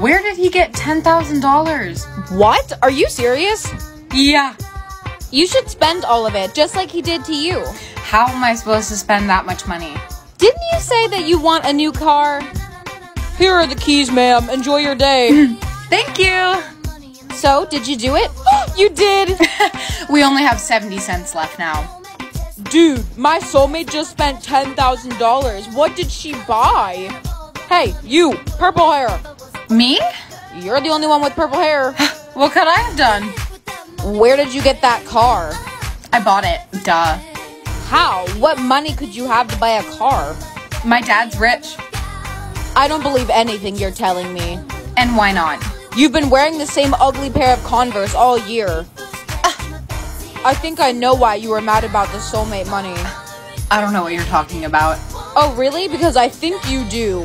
Where did he get $10,000? What? Are you serious? Yeah. You should spend all of it, just like he did to you. How am I supposed to spend that much money? Didn't you say that you want a new car? Here are the keys, ma'am. Enjoy your day. Thank you. so, did you do it? you did! we only have 70 cents left now. Dude, my soulmate just spent $10,000. What did she buy? Hey, you, purple hair. Me? You're the only one with purple hair. What could I have done? Where did you get that car? I bought it. Duh. How? What money could you have to buy a car? My dad's rich. I don't believe anything you're telling me. And why not? You've been wearing the same ugly pair of Converse all year. Ah. I think I know why you were mad about the soulmate money. I don't know what you're talking about. Oh, really? Because I think you do.